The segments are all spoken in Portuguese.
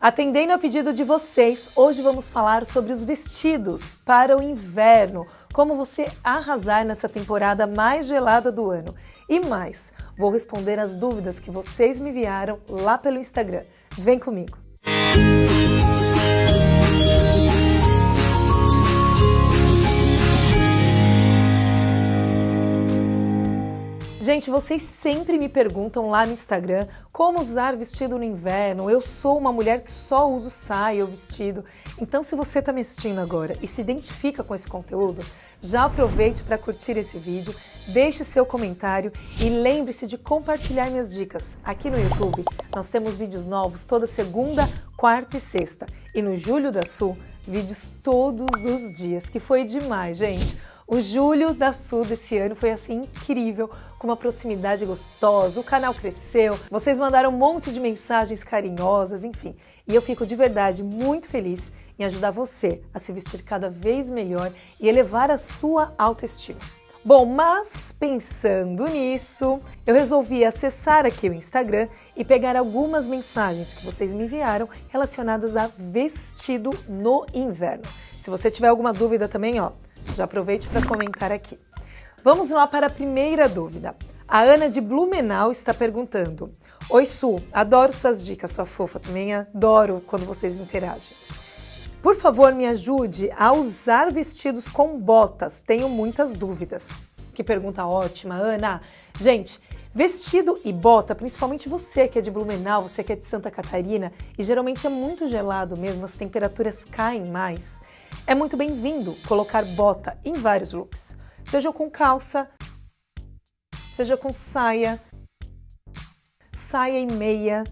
Atendendo a pedido de vocês, hoje vamos falar sobre os vestidos para o inverno, como você arrasar nessa temporada mais gelada do ano. E mais, vou responder as dúvidas que vocês me enviaram lá pelo Instagram. Vem comigo! Gente, vocês sempre me perguntam lá no Instagram como usar vestido no inverno. Eu sou uma mulher que só uso saia ou vestido. Então, se você está me assistindo agora e se identifica com esse conteúdo, já aproveite para curtir esse vídeo, deixe seu comentário e lembre-se de compartilhar minhas dicas. Aqui no YouTube nós temos vídeos novos toda segunda, quarta e sexta. E no Julho da Sul, vídeos todos os dias, que foi demais, gente. O julho da Sul desse ano foi assim incrível, com uma proximidade gostosa, o canal cresceu, vocês mandaram um monte de mensagens carinhosas, enfim. E eu fico de verdade muito feliz em ajudar você a se vestir cada vez melhor e elevar a sua autoestima. Bom, mas pensando nisso, eu resolvi acessar aqui o Instagram e pegar algumas mensagens que vocês me enviaram relacionadas a vestido no inverno. Se você tiver alguma dúvida também, ó, já aproveite para comentar aqui. Vamos lá para a primeira dúvida. A Ana de Blumenau está perguntando: Oi, Su, adoro suas dicas, sua fofa, também adoro quando vocês interagem. Por favor, me ajude a usar vestidos com botas, tenho muitas dúvidas. Que pergunta ótima, Ana. Gente, vestido e bota, principalmente você que é de Blumenau, você que é de Santa Catarina, e geralmente é muito gelado mesmo, as temperaturas caem mais é muito bem-vindo colocar bota em vários looks, seja com calça, seja com saia, saia e meia,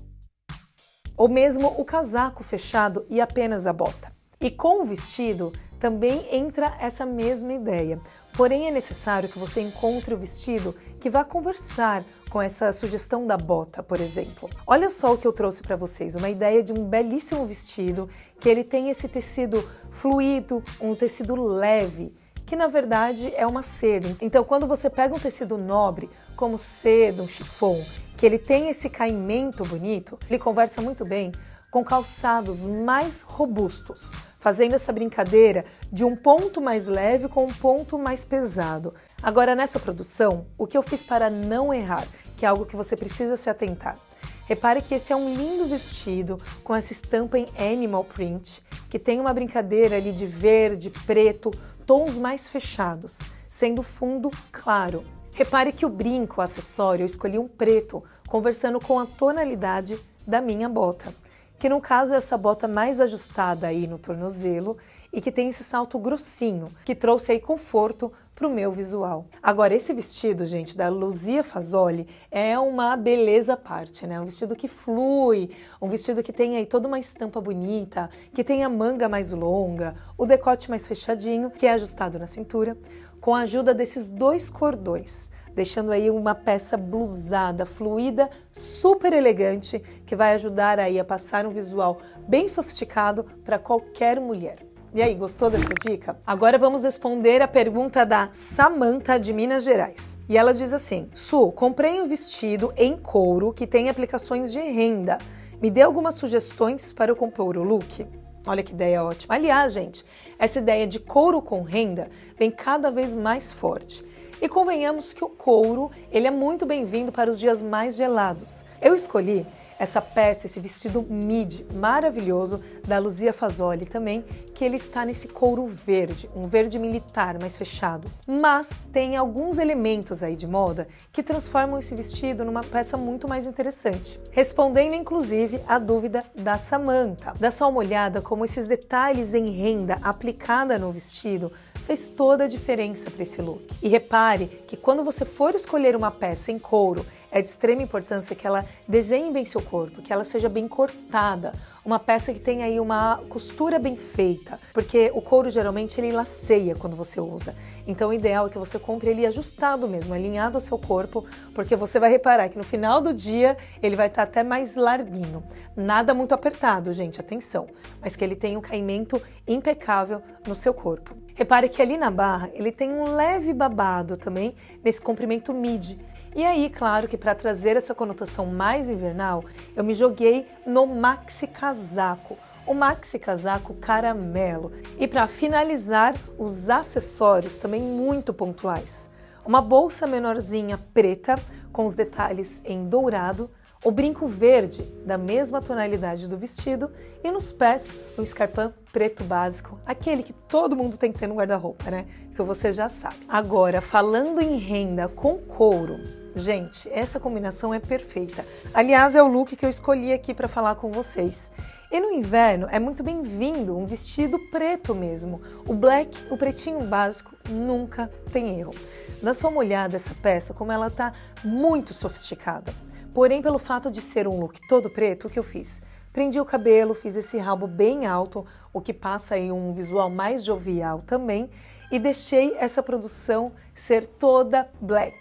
ou mesmo o casaco fechado e apenas a bota. E com o vestido também entra essa mesma ideia. Porém, é necessário que você encontre o vestido que vá conversar com essa sugestão da bota, por exemplo. Olha só o que eu trouxe para vocês, uma ideia de um belíssimo vestido que ele tem esse tecido fluido, um tecido leve, que na verdade é uma seda. Então, quando você pega um tecido nobre, como seda, um chiffon, que ele tem esse caimento bonito, ele conversa muito bem com calçados mais robustos, fazendo essa brincadeira de um ponto mais leve com um ponto mais pesado. Agora, nessa produção, o que eu fiz para não errar, que é algo que você precisa se atentar. Repare que esse é um lindo vestido com essa estampa em animal print, que tem uma brincadeira ali de verde, preto, tons mais fechados, sendo fundo claro. Repare que o brinco, o acessório, eu escolhi um preto, conversando com a tonalidade da minha bota que no caso é essa bota mais ajustada aí no tornozelo e que tem esse salto grossinho, que trouxe aí conforto para o meu visual. Agora, esse vestido, gente, da Luzia Fazoli é uma beleza à parte, né? Um vestido que flui, um vestido que tem aí toda uma estampa bonita, que tem a manga mais longa, o decote mais fechadinho, que é ajustado na cintura, com a ajuda desses dois cordões deixando aí uma peça blusada, fluida, super elegante, que vai ajudar aí a passar um visual bem sofisticado para qualquer mulher. E aí, gostou dessa dica? Agora vamos responder a pergunta da Samantha de Minas Gerais. E ela diz assim: Su, comprei um vestido em couro que tem aplicações de renda. Me dê algumas sugestões para eu compor o look? Olha que ideia ótima. Aliás, gente, essa ideia de couro com renda vem cada vez mais forte. E convenhamos que o couro, ele é muito bem-vindo para os dias mais gelados. Eu escolhi essa peça, esse vestido midi maravilhoso da Luzia Fazoli também, que ele está nesse couro verde, um verde militar mais fechado. Mas tem alguns elementos aí de moda que transformam esse vestido numa peça muito mais interessante. Respondendo inclusive a dúvida da Samantha. Dá só uma olhada como esses detalhes em renda aplicada no vestido fez toda a diferença para esse look. E repare que quando você for escolher uma peça em couro, é de extrema importância que ela desenhe bem seu corpo, que ela seja bem cortada, uma peça que tenha aí uma costura bem feita, porque o couro geralmente ele laceia quando você usa. Então o ideal é que você compre ele ajustado mesmo, alinhado ao seu corpo, porque você vai reparar que no final do dia ele vai estar até mais larguinho. Nada muito apertado, gente, atenção, mas que ele tenha um caimento impecável no seu corpo. Repare que ali na barra ele tem um leve babado também nesse comprimento midi E aí, claro que para trazer essa conotação mais invernal, eu me joguei no maxi casaco, o maxi casaco caramelo. E para finalizar, os acessórios também muito pontuais. Uma bolsa menorzinha preta com os detalhes em dourado, o brinco verde da mesma tonalidade do vestido e nos pés o escarpão preto básico, aquele que todo mundo tem que ter no guarda-roupa, né? Que você já sabe. Agora, falando em renda com couro, gente, essa combinação é perfeita. Aliás, é o look que eu escolhi aqui para falar com vocês. E no inverno é muito bem-vindo um vestido preto mesmo. O black, o pretinho básico, nunca tem erro. Dá só uma olhada essa peça, como ela tá muito sofisticada. Porém, pelo fato de ser um look todo preto, o que eu fiz? Prendi o cabelo, fiz esse rabo bem alto, o que passa aí um visual mais jovial também, e deixei essa produção ser toda black.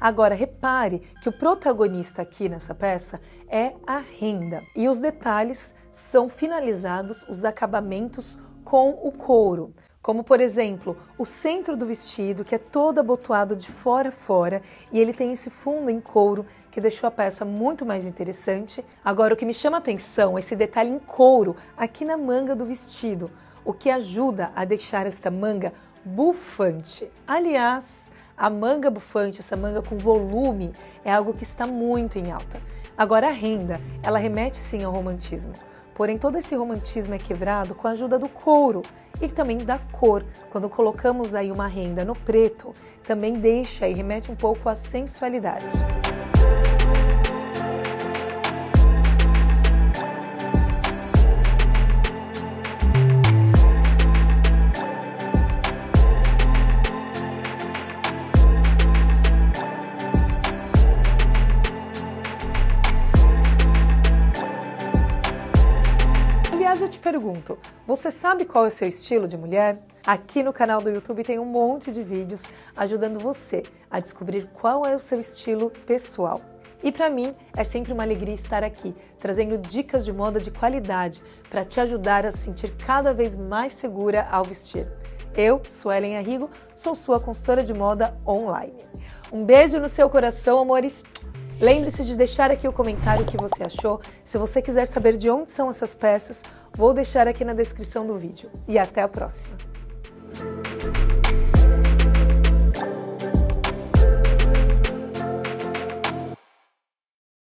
Agora, repare que o protagonista aqui nessa peça é a renda e os detalhes são finalizados, os acabamentos com o couro como por exemplo o centro do vestido, que é todo abotoado de fora a fora e ele tem esse fundo em couro que deixou a peça muito mais interessante. Agora, o que me chama a atenção é esse detalhe em couro aqui na manga do vestido, o que ajuda a deixar esta manga bufante. Aliás, a manga bufante, essa manga com volume, é algo que está muito em alta. Agora, a renda, ela remete sim ao romantismo. Porém, todo esse romantismo é quebrado com a ajuda do couro e também da cor. Quando colocamos aí uma renda no preto, também deixa e remete um pouco à sensualidade. Aliás, eu te pergunto, você sabe qual é o seu estilo de mulher? Aqui no canal do YouTube tem um monte de vídeos ajudando você a descobrir qual é o seu estilo pessoal. E para mim é sempre uma alegria estar aqui, trazendo dicas de moda de qualidade para te ajudar a se sentir cada vez mais segura ao vestir. Eu sou Ellen Arrigo, sou sua consultora de moda online. Um beijo no seu coração, amores. Lembre-se de deixar aqui o comentário que você achou. Se você quiser saber de onde são essas peças, vou deixar aqui na descrição do vídeo. E até a próxima!